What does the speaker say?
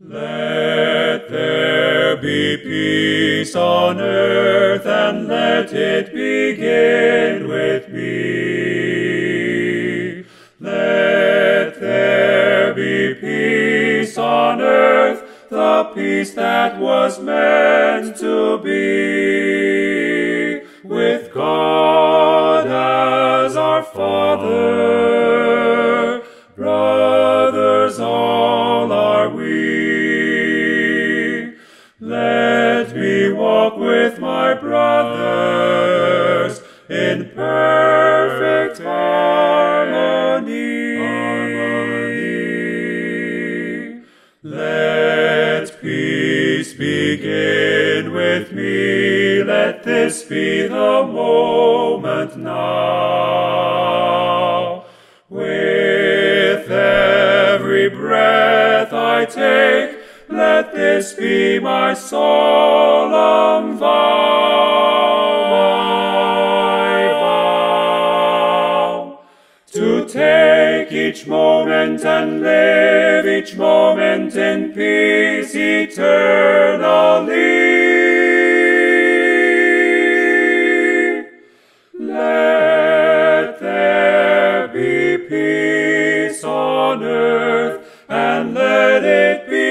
Let there be peace on earth, and let it begin with me. Let there be peace on earth, the peace that was meant to be, with God as our Father. Brothers are Let me walk with my brothers in perfect harmony. Let peace begin with me. Let this be the moment now. Breath I take, let this be my solemn vow, my vow. To take each moment and live each moment in peace eternally. and let it be.